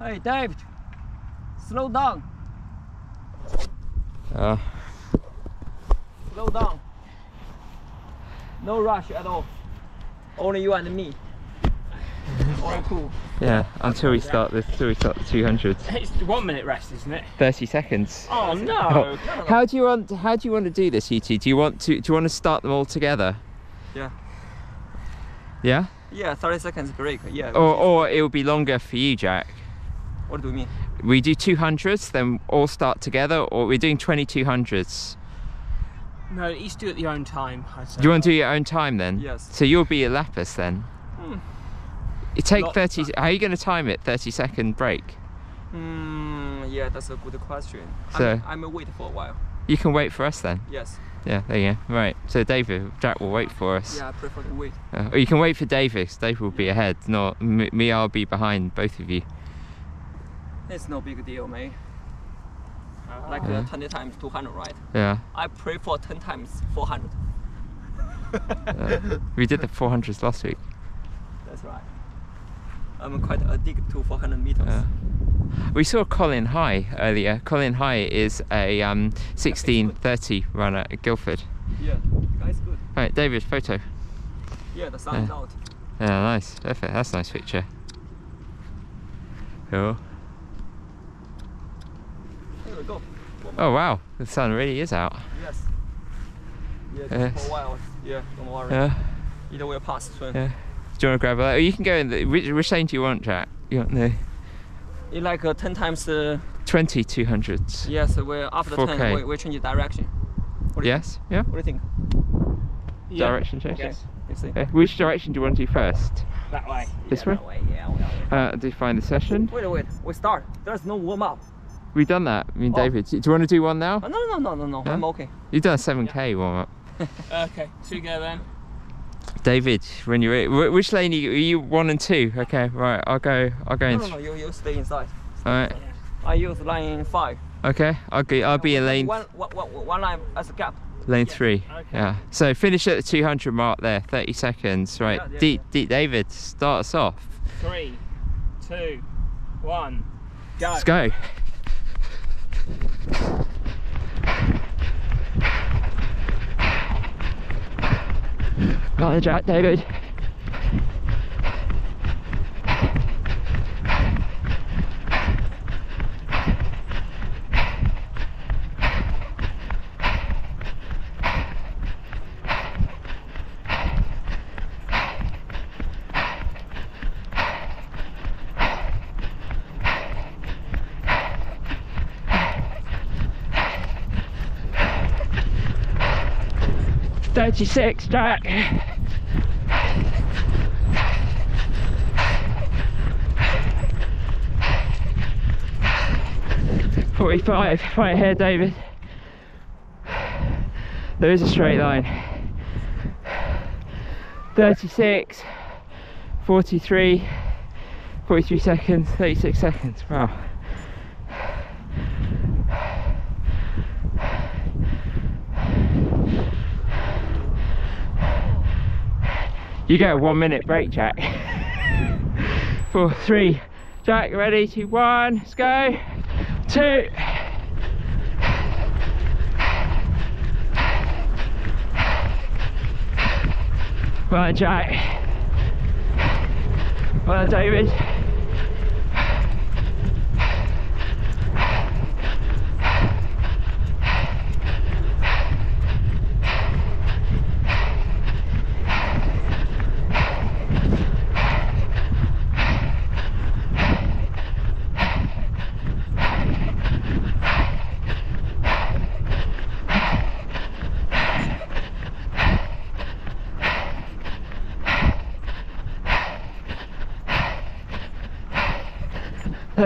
Hey, David. Slow down. Uh, Slow down. No rush at all. Only you and me. All cool. yeah, until we start the until we start the 200. It's one minute rest, isn't it? 30 seconds. Oh no! Oh. How do you want how do you want to do this, you two? Do you want to do you want to start them all together? Yeah. Yeah? Yeah, 30 seconds break. Yeah. Or or it will be longer for you, Jack. What do we mean? We do 200s, then all start together, or we're doing 2200s. No, each do it at your own time. Do you want to do your own time then? Yes. So you'll be a lapis then. Hmm. You take Not 30. How are you going to time it? 30 second break. Hmm. Yeah, that's a good question. So- I'm, I'm wait for a while. You can wait for us then. Yes. Yeah, there you go. Right. So David, Jack will wait for us. Yeah, I prefer to wait. Uh, or you can wait for David. David will be ahead. Not me. I'll be behind both of you. It's no big deal, man. Like Yeah. uh, 20 times 200, right? Yeah. I prefer 10 times 400. Uh, we did the 400s last week. That's right. I'm quite addicted to 400 meters. Yeah. We saw Colin High earlier. Colin High is a um, 16:30 runner at Guildford. Yeah, guys, good. Right, David, photo. Yeah, the sun is Yeah. out. Yeah, nice. Perfect. That's a nice picture. Cool. Here we go. One more. Oh wow, the sun really is out. Yes. Yeah, just Yes. for a while. Yeah, don't worry. Yeah, It will pass soon. yeah. Do you want to grab a? Oh, you can go in. The, which, which lane do you want, Jack? You want the It like uh, 10 times. Uh, 20 200s? yes, we're after 4K. 10 we, we change the direction. What do you, Yes. Yeah. What do you think? Yeah. Direction change. Yes. You see? Okay. Which direction do you want to do first? That way. This yeah, way? that way. Yeah, yeah, Uh, define the session. Wait, wait. We start. There's no warm up. We've done that. Me and Oh. David. Do you want to do one now? Oh, no, no, no, no, no. Yeah? I'm okay. You've done a 7k warm up. Okay, two go then. David, when you're wh- which lane are you, are you one and two? Okay, right. I'll go. I'll go No, in. no, no. You, you stay inside. All right. I use lane five. Okay. I'll go. I'll be in lane One, one, one, one line as a gap. lane Yeah, three. okay. Yeah. So finish at the 200 mark there. 30 seconds. Right. Yeah, yeah, D- yeah. D- David, start us off. Three, two, one, go. Let's go. Got the Jack, David. Thirty-six, Jack. Forty-five, right here, David. There is a straight line. 36, 43, 43 seconds, 36 seconds. Wow. You get a one minute break, Jack. Four, three, Jack, ready, two, one, let's go. Two. Done, Jack. Well David.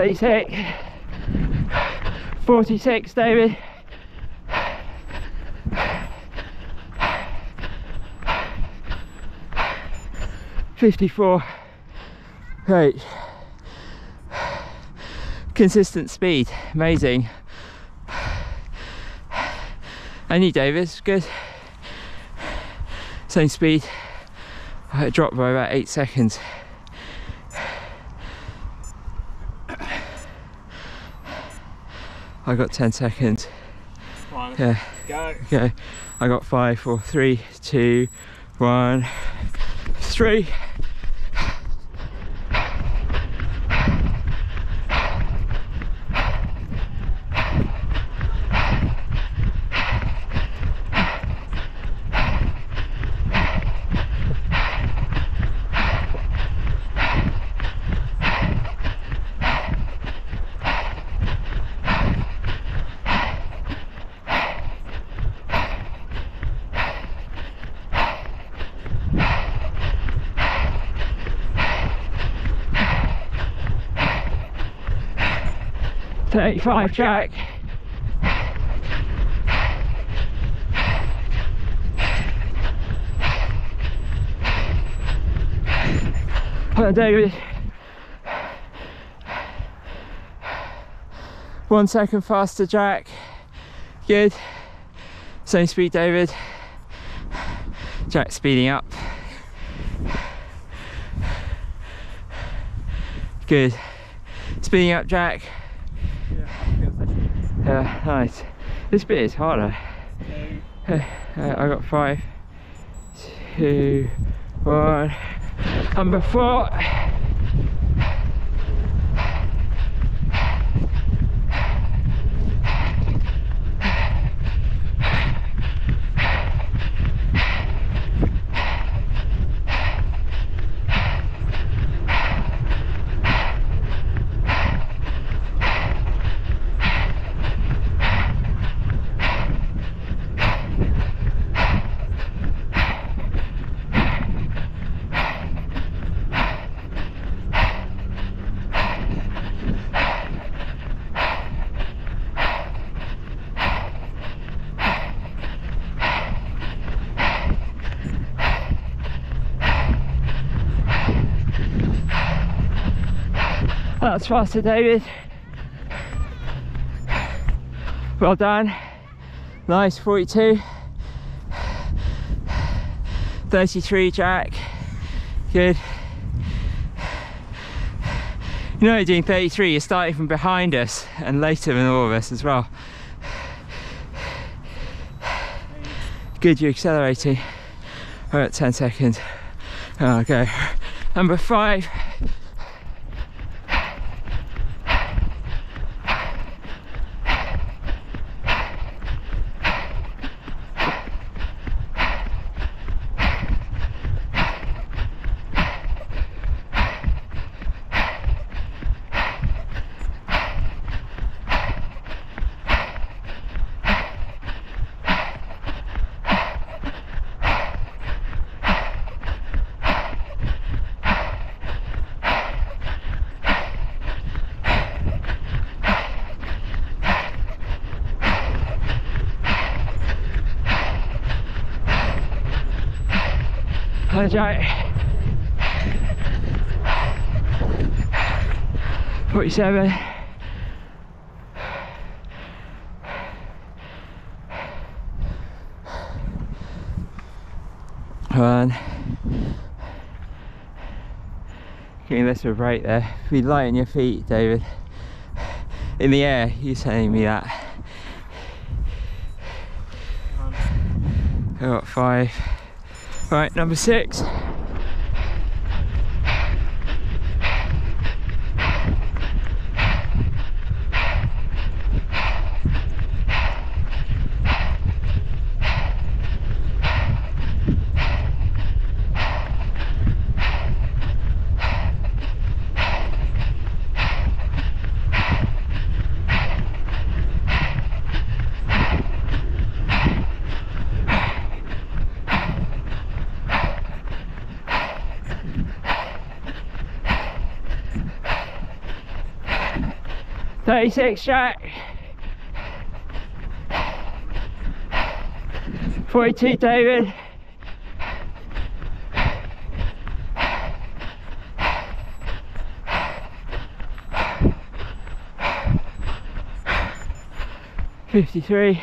Thirty-six. Forty-six, David. Fifty-four. Great. Consistent speed, amazing. Any Davis, good. Same speed. I dropped by about eight seconds. I got 10 seconds. One. Yeah, Go. okay. I got five, four, three, two, one, three. Thirty-five, Jack. Well, David. One second faster, Jack. Good. Same speed, David. Jack speeding up. Good. Speeding up, Jack. Yeah, nice. This bit is harder. Uh, I got five, two, one. Number four. That's faster, David. Well done. Nice, 42. 33, Jack. Good. You know, you're doing 33, you're starting from behind us and later than all of us as well. Good, you're accelerating. We're at 10 seconds. Okay. Number five. Hi, Jack. 47. One. Getting a break there. Be light on your feet, David. In the air, you telling me that. Got five. Right, number six. Thirty-six, Jack. Forty-two, David. Fifty-three.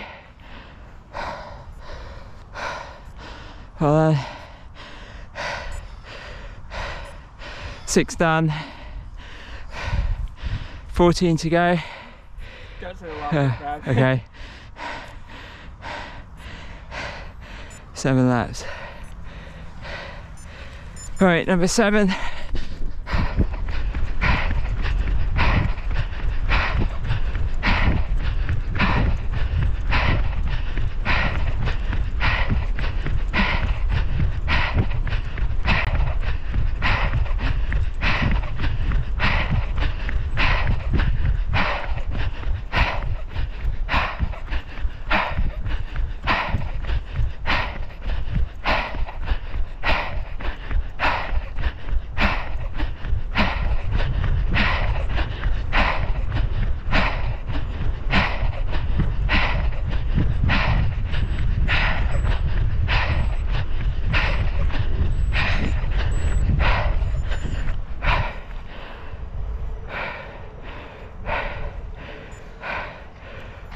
Well then. Six done. 14 to go. Go to the last okay. Seven laps. Right, number seven.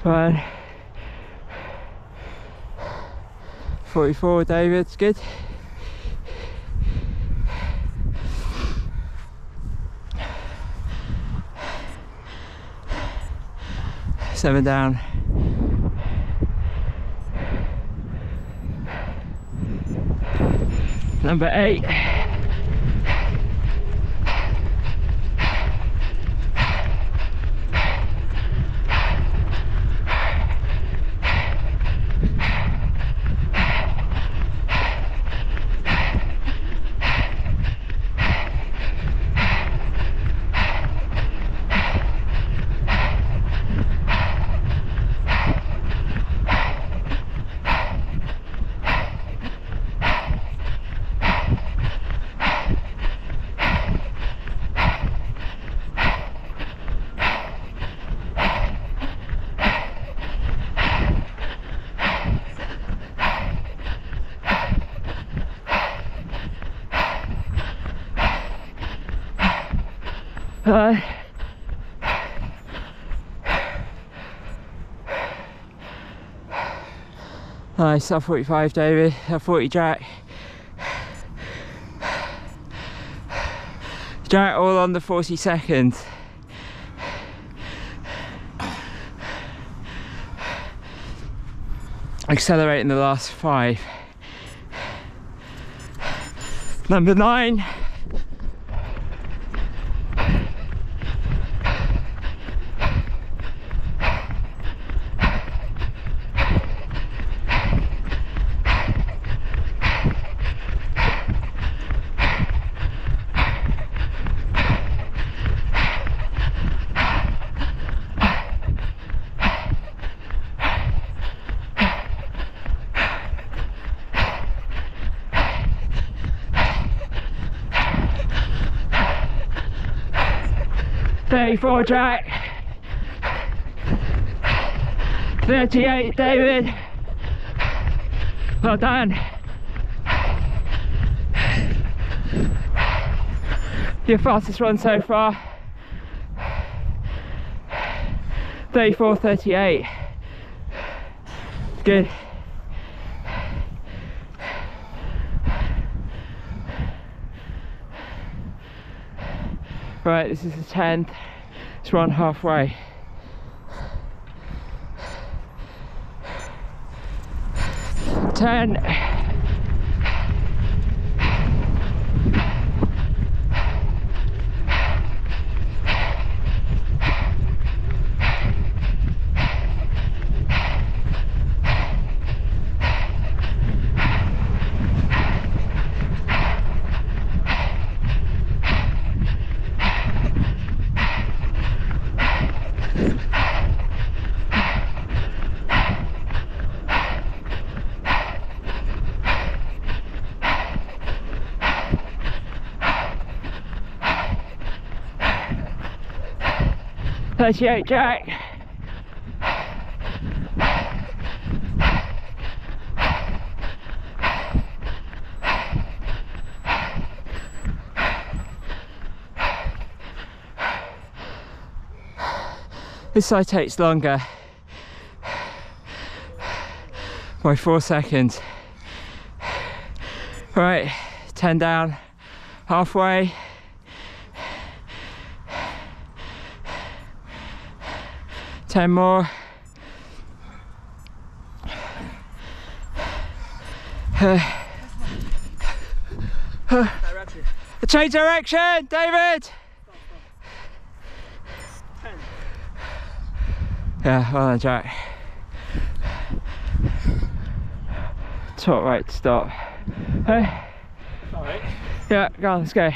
One. 44, David, it's good. Seven down. Number eight. Uh, nice, sub 45 David, sub 40 Jack. Jack all on the 40 seconds. Accelerate in the last five. Number nine. Jack. Thirty-eight David. Well done. Your fastest run so far. 34, 38. Good. Right, this is the 10th. Let's run halfway. Ten. Thirty-eight Jack. This side takes longer by four seconds. Right, 10 down, halfway. 10 more. Direction. Change direction, David! Yeah, well done, Jack. Top right to stop. Hey, Alright. yeah, go on, let's go.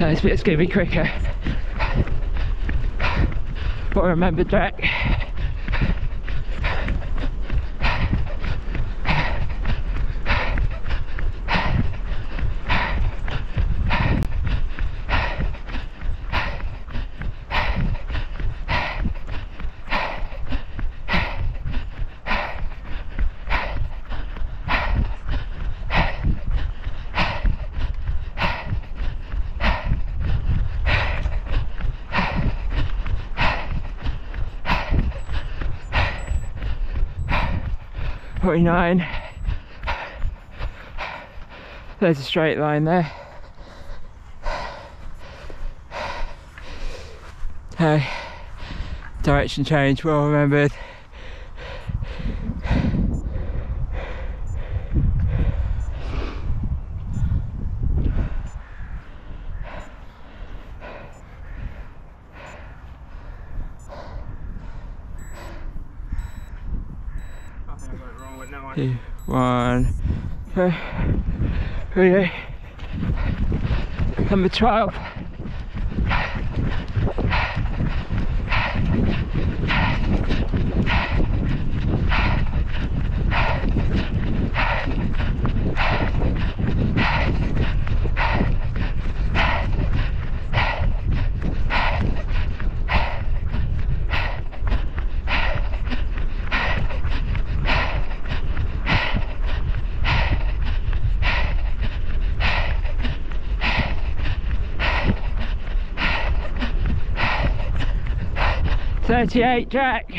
No, this bit's gonna be quicker. But remember, Jack. Forty-nine. There's a straight line there. Hey, Direction change, well remembered. I think I got it wrong, but never mind. Two, one. Okay. Okay. Number 12. Thirty-eight, Jack.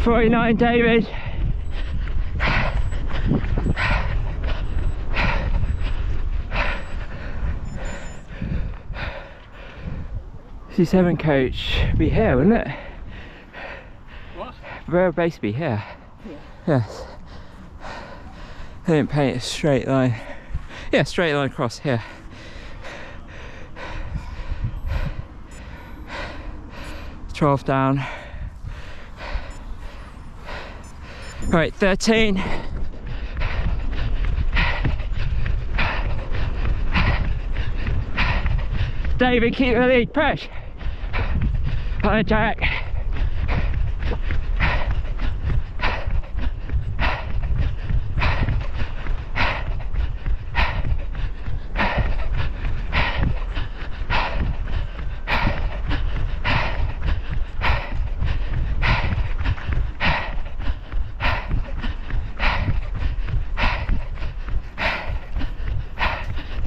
Forty-nine, David. C7 coach be here, wouldn't it? What? Rare base be here. Yes. They didn't paint a straight line. Yeah, straight line across here. Twelve down. All right, thirteen. David, keep the lead, push. Hi, Jack.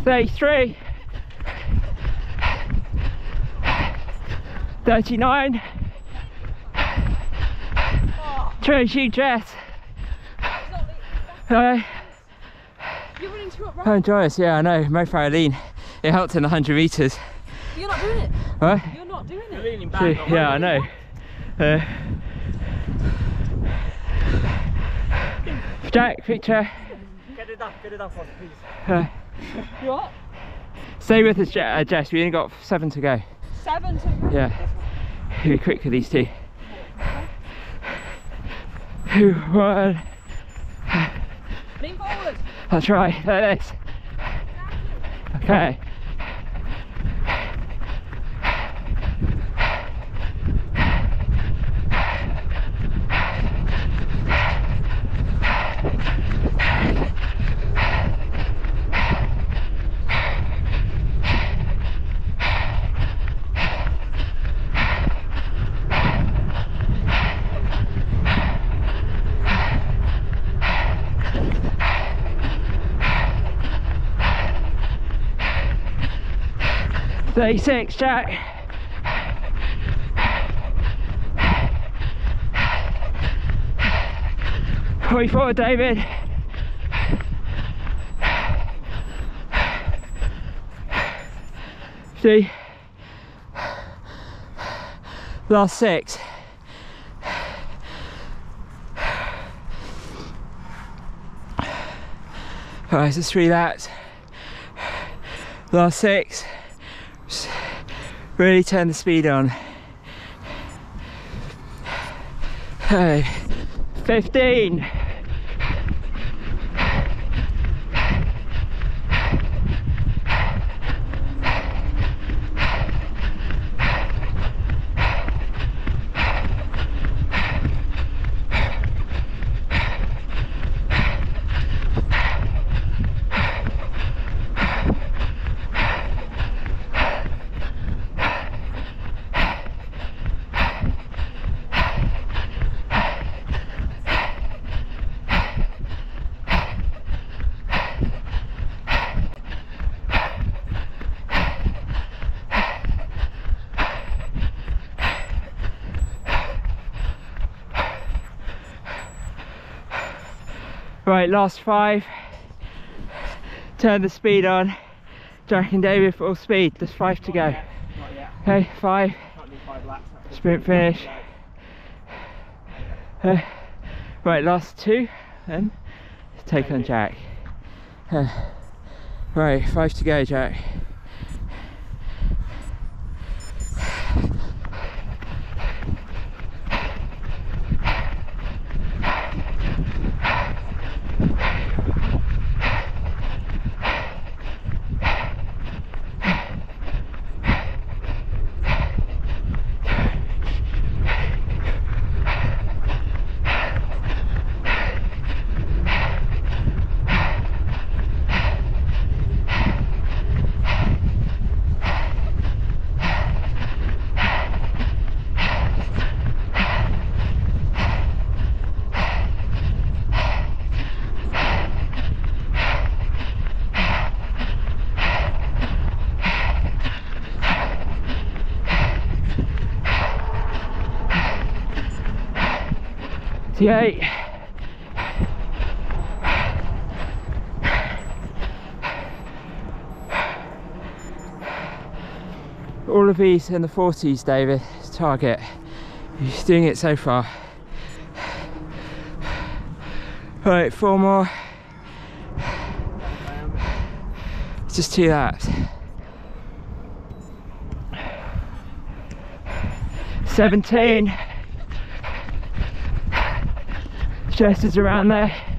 Thirty-three. 39 Tracy Jess Hi You're running too upright. I'm Joyce, yeah I know, Mo Farrelline It helped in the 100 metres You're not doing it. What? You're not doing You're leaning back. Gee, Yeah, I know uh, Jack, picture Get it up, get it up for please. uh, What? Stay with us uh, Jess, we only got seven to go Seven to go. Yeah Be quick with these two Two, one Lean forward. That's right, like this. Okay. Thirty-six, Jack. Way forward, David. See? Last six. Alright, so three laps. Last six. Really turn the speed on. Hey, 15. Right, last five. Turn the speed on. Jack and David full speed. There's five to go. Okay, five. Can't do five laps. Sprint finish. Uh, right, last two. Then take on Jack. Uh, right, five to go, Jack. 68. All of these in the 40s, David, target. He's doing it so far. Right, four more. Just two laps. 17. churches around there.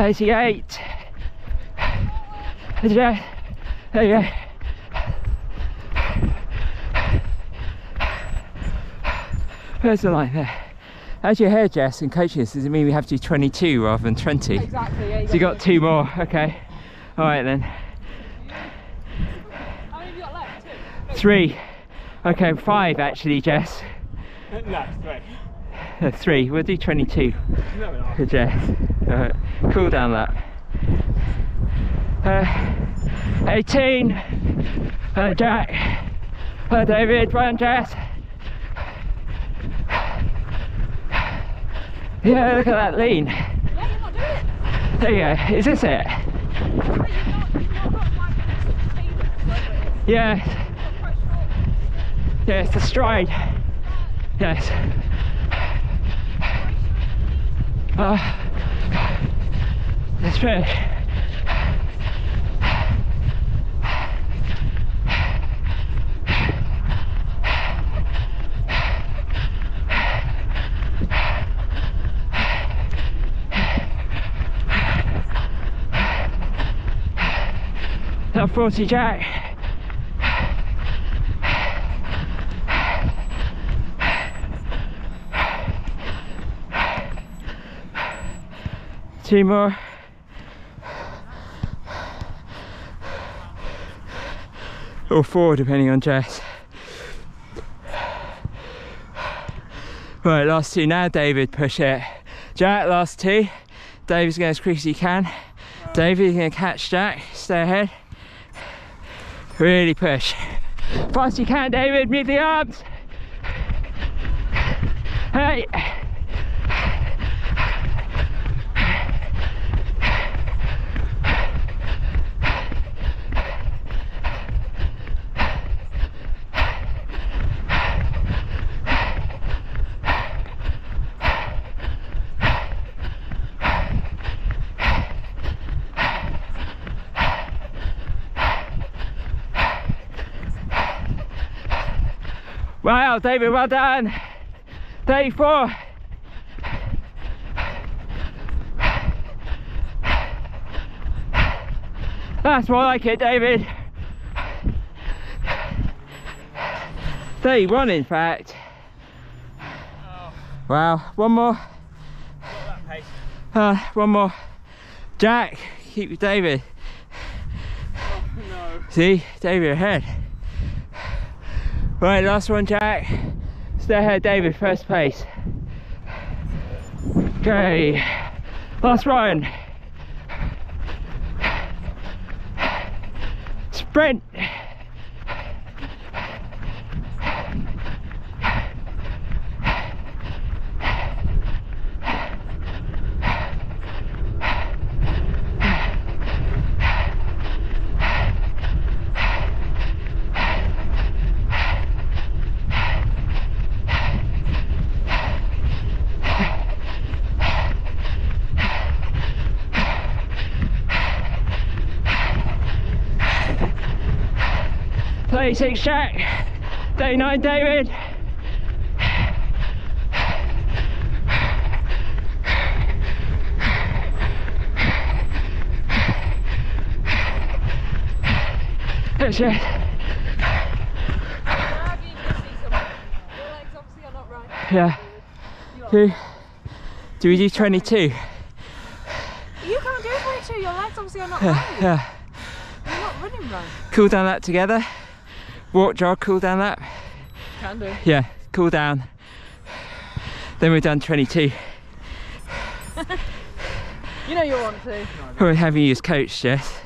Thirty-eight. There you go. There you go. Where's the line there? As you heard, Jess, and coaching this, does it mean we have to do 22 rather than 20? Exactly, yeah. So you got two more, okay. All right then. How many have you got left? Two. Three. Okay, five actually, Jess. No, three. Uh, three. We'll do 22 No, for Jess. Alright, cool down lap. Uh, 18. Uh, Jack. Uh, David, run, Jess. Yeah, look at that lean. Yeah, you're not doing it. There you go. Is this it? Wait, you've not, you've not got five minutes of speed. whatever it is. Yeah. You've got to approach forward. Yeah, it's the stride. Yes. Uh, let's finish. Now 40 Jack. Two more. Or four, depending on Jess. Right, last two now, David, push it. Jack, last two. David's going as quick as he can. David, you're going to catch Jack, stay ahead. Really push. Fast you can, David, move the arms. Hey. Wow, David, well done. 34. That's more like it, David. 31 in fact. Wow, one more. Uh, one more. Jack, keep with David. No. See, David ahead. Right, last one, Jack. Stay ahead, David, first place. Okay, last one. Sprint. Thirty-six, Jack. Thirty-nine, David. That's it. Now have you missing something? Your legs obviously are not right. Yeah. Do, do we do 22? You can't do it too. Your legs obviously are not Yeah, right. yeah. You're not running right. Cool down that together. Walk, jog, cool down that. Can do. Yeah, cool down. Then we're done 22. You know you want to. We're having you as coach, Jess.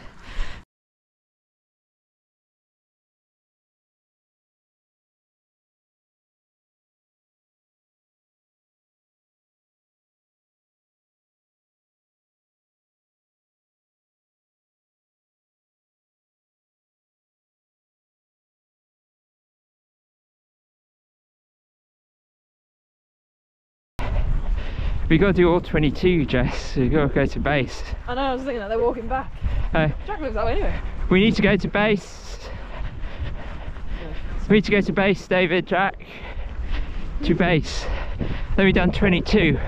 We got to do all 22, Jess. We got to go to base. I know. I was thinking that they're walking back. Uh, Jack looks that way anyway. we need to go to base. We need to go to base, David, Jack. To base. Then we done 22.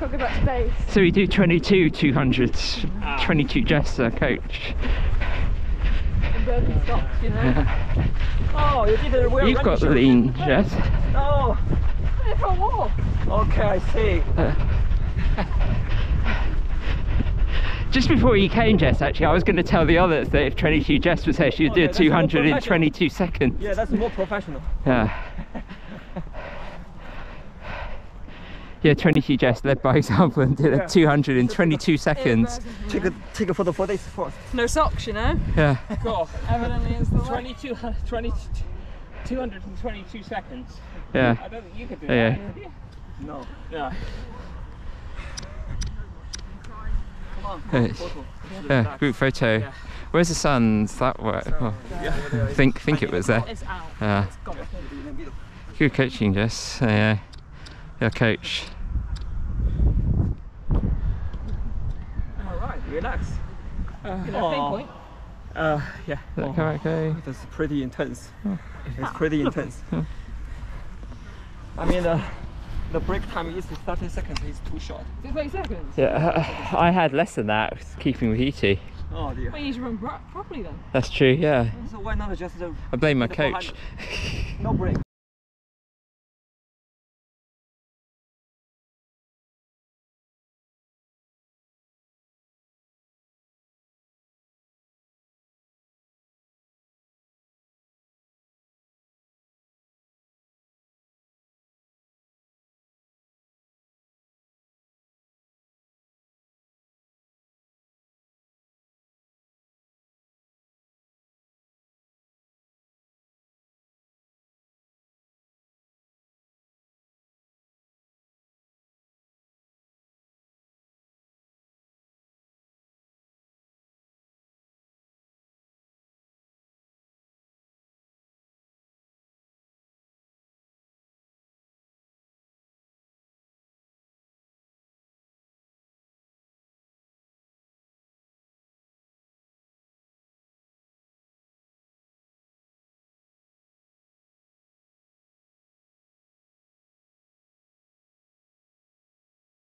Let's go back to base. So we do 22 200s. 22 Jess, uh, coach. Stops, you know. Oh, you did it well. You've got lean, Jess. Oh, for a walk. okay, I see. Just before you came, Jess, actually, I was going to tell the others that if 22 Jess was here, she would Oh, do yeah, a 200 in 22 seconds. Yeah, that's more professional. Yeah. Yeah, 22 Jess led by example and did a Yeah. 200 in 22 seconds. Take a take a photo for this first. No socks, you know. Yeah. God. Evidently, it's the 22, 20, 222 seconds. Yeah. I don't think you could do Yeah. that. Yeah. No. No. Come on. Hey. Photo. Yeah, group photo. Yeah. Where's the sun's that way? Oh, Yeah. think think it was there. It's out. Yeah. Good coaching, Jess. Uh, yeah. Yeah, coach. All right, relax. Uh, Good enough pinpoint. Uh, yeah. Let Oh, come back. That's pretty intense. Oh. It's pretty intense. I mean, uh, the break time is 30 seconds. It's too short. Is it 30 seconds? Yeah, I had less than that, keeping with you. Oh dear. Well, you need to run properly then. That's true, yeah. So why not just uh, I blame my coach. no break?